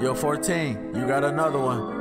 Yo, 14, you got another one.